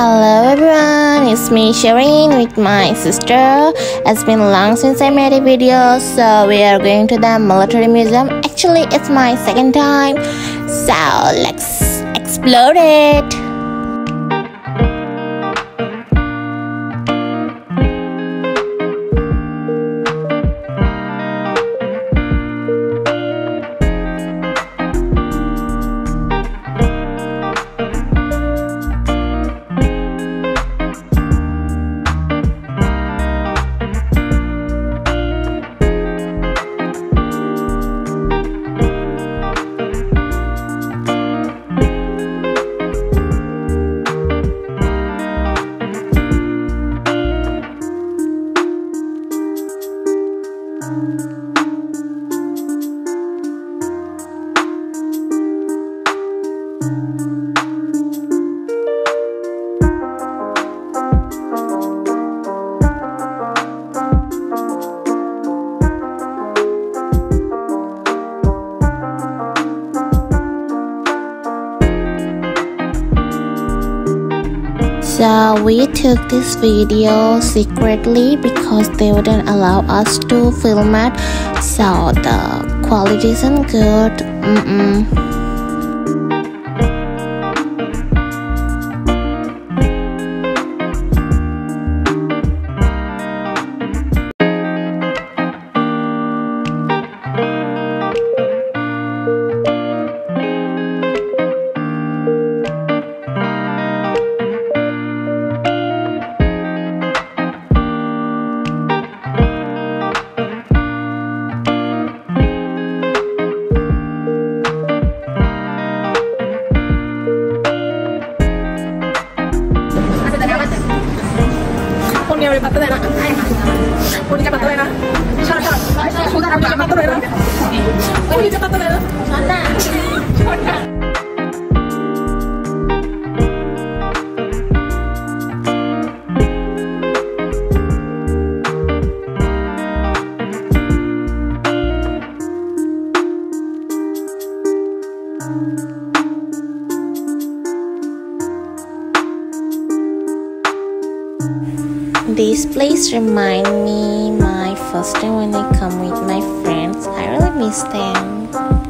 Hello everyone, it's me Shireen with my sister. It's been long since I made a video, so we are going to the military museum. Actually, it's my second time, so let's explore it. So we took this video secretly because they wouldn't allow us to film it. So the quality isn't good. Mm -mm. This place remind me my first time when I come with my I really miss them.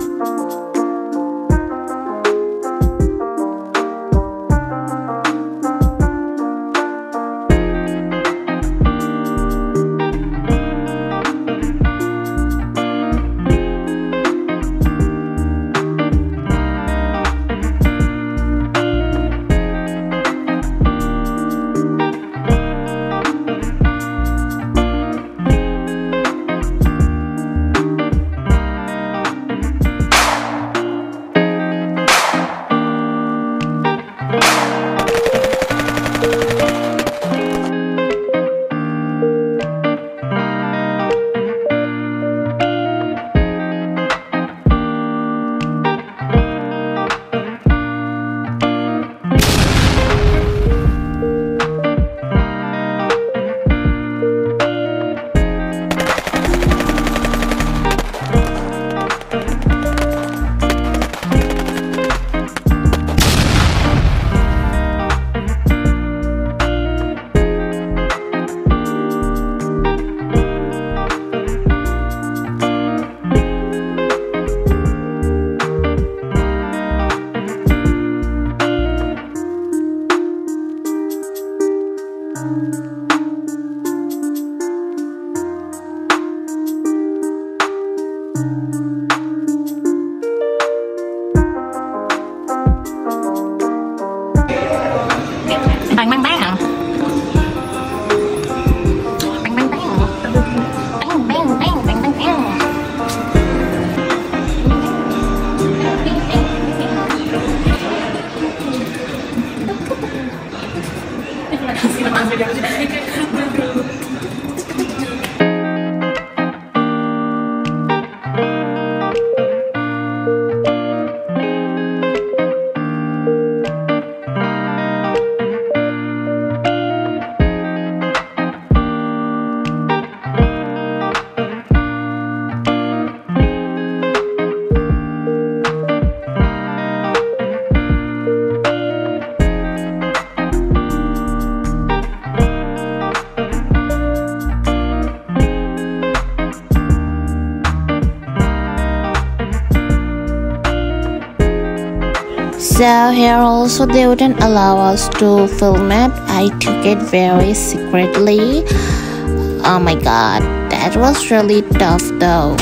Gracias. So here also they wouldn't allow us to film it. I took it very secretly. Oh my god, that was really tough though.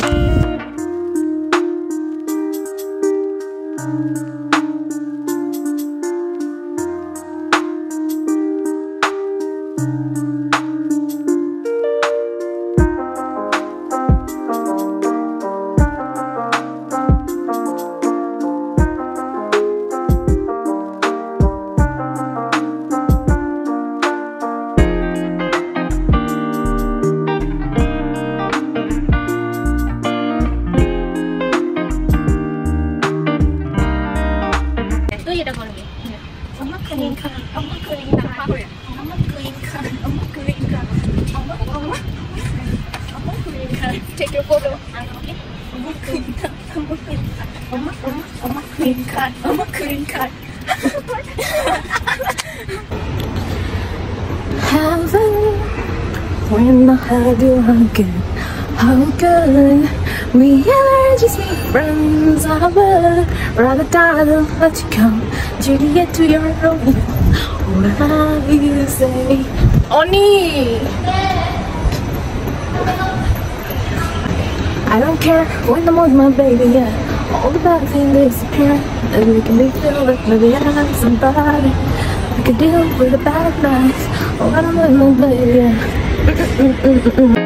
Take your photo. Oma, Oma, Oma green card. Oma green card. Heaven, when I had you again, how good we are just be friends. I would rather die than let you go. Juliet to your own. What have you say? Oni! I don't care when I'm with my baby, yeah. All the bad things disappear. And we can be filled with maybe I have somebody. I can deal with the bad nights. Oh, I'm with my baby, yeah.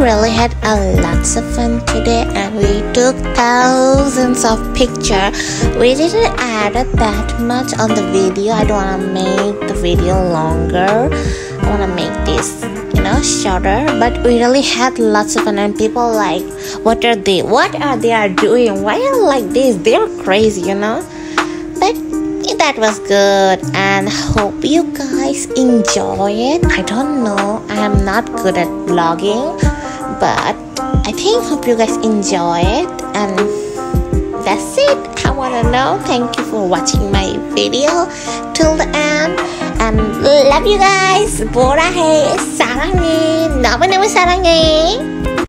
Really had a lots of fun today and we took thousands of pictures. We didn't add that much on the video. I don't wanna make the video longer. I wanna make this you know shorter but we really had lots of fun and people like what are they what are they are doing why are like this they're crazy you know but that was good and hope you guys enjoy it i don't know i am not good at vlogging but i think hope you guys enjoy it and that's it i want to know thank you for watching my video till the end and love you guys 보라해 사랑해 너무너무 사랑해